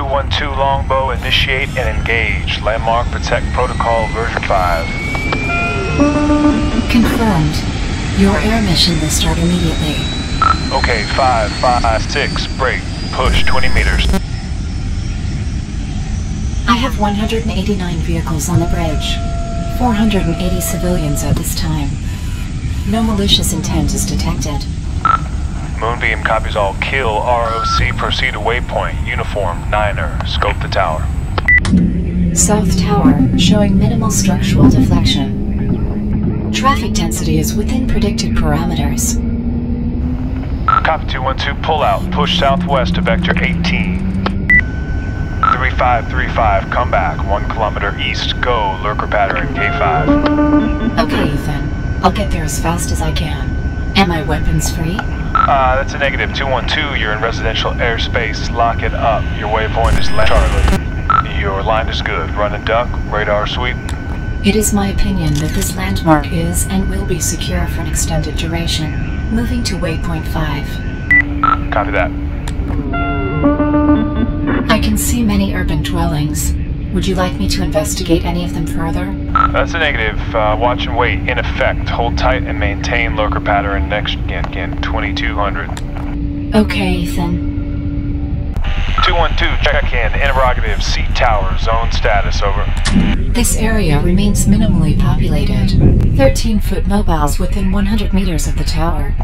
212 Longbow, initiate and engage. Landmark Protect Protocol version 5. Confirmed. Your air mission will start immediately. Okay, 5, 5, 6, break. Push 20 meters. I have 189 vehicles on the bridge. 480 civilians at this time. No malicious intent is detected. Moonbeam copies all. Kill ROC. Proceed to waypoint. Uniform. Niner. Scope the tower. South Tower, showing minimal structural deflection. Traffic density is within predicted parameters. Copy 212. Pull out. Push southwest to vector 18. 3535. Come back. One kilometer east. Go. Lurker pattern. K5. Okay, Ethan. I'll get there as fast as I can. Am I weapons free? Uh, that's a negative. 212. You're in residential airspace. Lock it up. Your waypoint is left Charlie. Your line is good. Run and duck. Radar sweep. It is my opinion that this landmark is and will be secure for an extended duration. Moving to waypoint 5. Copy that. I can see many urban dwellings. Would you like me to investigate any of them further? That's a negative. Uh, watch and wait. In effect. Hold tight and maintain lurker pattern. Next again, again 2200. Okay, Ethan. 212, check in. Interrogative. C tower. Zone status. Over. This area remains minimally populated. 13-foot mobiles within 100 meters of the tower.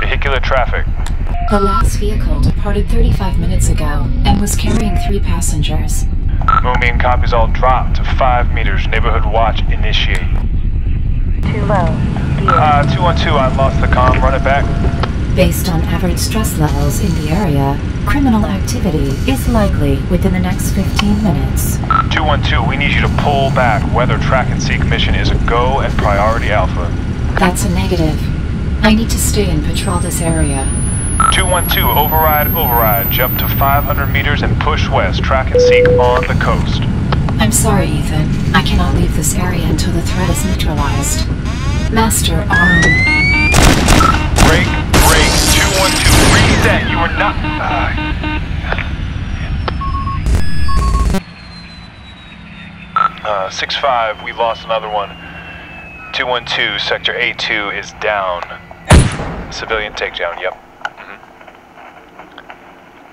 Vehicular traffic. The last vehicle departed 35 minutes ago and was carrying three passengers. Moonbeam copies all. Drop to 5 meters. Neighborhood watch. Initiate. Too low. Uh, 212, I lost the comm. Run it back. Based on average stress levels in the area, criminal activity is likely within the next 15 minutes. 212, we need you to pull back. Weather track and seek mission is a go and priority alpha. That's a negative. I need to stay and patrol this area. 212, override, override. Jump to 500 meters and push west. Track and seek on the coast. I'm sorry, Ethan. I cannot leave this area until the threat is neutralized. Master, arm. Break, break. 212, reset. You are not. Uh, uh, 6-5, we lost another one. 212, sector A2 is down. Civilian takedown, yep.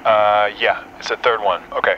Uh, yeah, it's the third one. Okay.